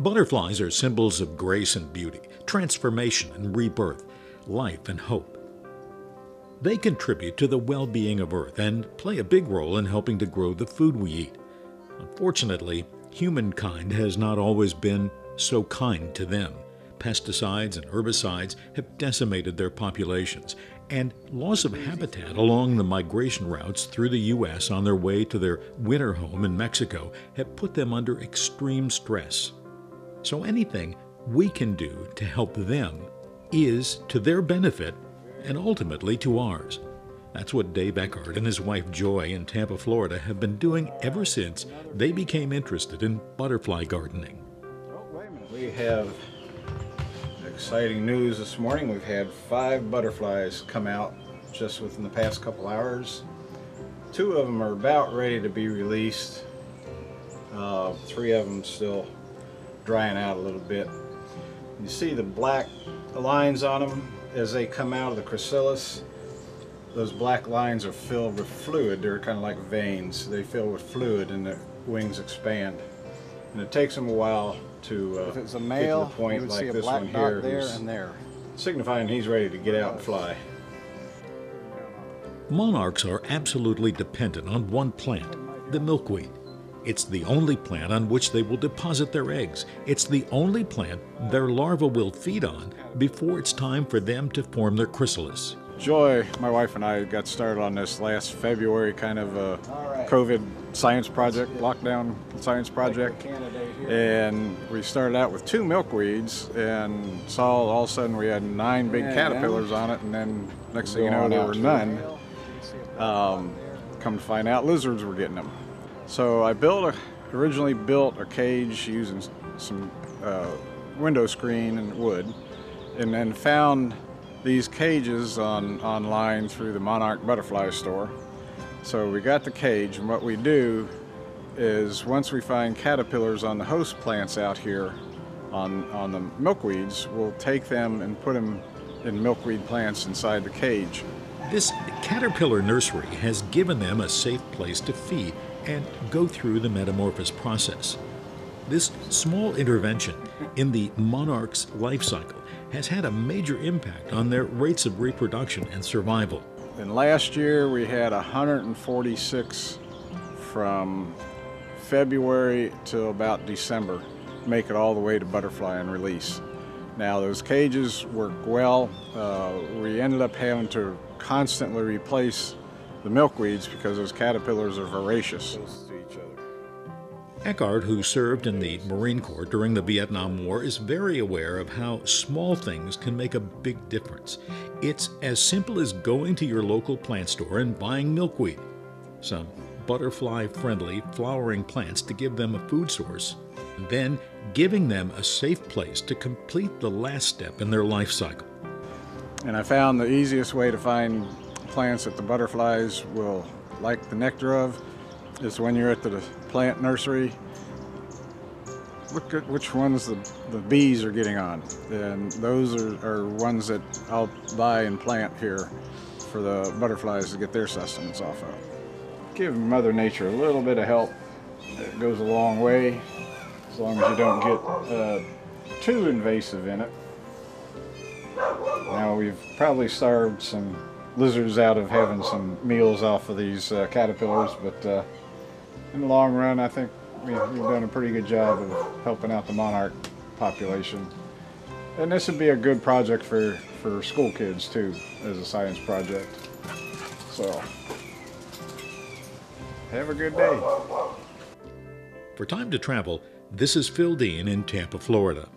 Butterflies are symbols of grace and beauty, transformation and rebirth, life and hope. They contribute to the well being of Earth and play a big role in helping to grow the food we eat. Unfortunately, humankind has not always been so kind to them. Pesticides and herbicides have decimated their populations, and loss of habitat along the migration routes through the U.S. on their way to their winter home in Mexico have put them under extreme stress. So anything we can do to help them is to their benefit and ultimately to ours. That's what Dave Ekardt and his wife Joy in Tampa, Florida have been doing ever since they became interested in butterfly gardening. We have exciting news this morning. We've had five butterflies come out just within the past couple hours. Two of them are about ready to be released. Uh, three of them still drying out a little bit. You see the black lines on them as they come out of the chrysalis. Those black lines are filled with fluid. They're kind of like veins. They fill with fluid and the wings expand. And it takes them a while to uh, if it's a male, get to the point like see a this black one dot here, there and there. signifying he's ready to get out and fly. Monarchs are absolutely dependent on one plant, the milkweed. It's the only plant on which they will deposit their eggs. It's the only plant their larvae will feed on before it's time for them to form their chrysalis. Joy, my wife and I got started on this last February, kind of a COVID science project, lockdown science project. And we started out with two milkweeds and saw all of a sudden we had nine big caterpillars on it, and then next thing you know, there were none. Um, come to find out, lizards were getting them. So I built a, originally built a cage using some uh, window screen and wood, and then found these cages on online through the Monarch Butterfly store. So we got the cage, and what we do is once we find caterpillars on the host plants out here on, on the milkweeds, we'll take them and put them in milkweed plants inside the cage. This caterpillar nursery has given them a safe place to feed and go through the metamorphosis process. This small intervention in the monarch's life cycle has had a major impact on their rates of reproduction and survival. And last year we had 146 from February to about December make it all the way to butterfly and release. Now those cages work well. Uh, we ended up having to constantly replace the milkweeds because those caterpillars are voracious. Ekardt, who served in the Marine Corps during the Vietnam War, is very aware of how small things can make a big difference. It's as simple as going to your local plant store and buying milkweed, some butterfly friendly flowering plants to give them a food source, and then giving them a safe place to complete the last step in their life cycle. And I found the easiest way to find plants that the butterflies will like the nectar of is when you're at the plant nursery. Look at which ones the, the bees are getting on. And those are, are ones that I'll buy and plant here for the butterflies to get their sustenance off of. Give Mother Nature a little bit of help. It goes a long way, as long as you don't get uh, too invasive in it. Now we've probably starved some lizards out of having some meals off of these uh, caterpillars, but uh, in the long run, I think we, have done a pretty good job of helping out the monarch population. And this would be a good project for, for school kids too, as a science project. So, have a good day. For Time to Travel, this is Phil Dean in Tampa, Florida.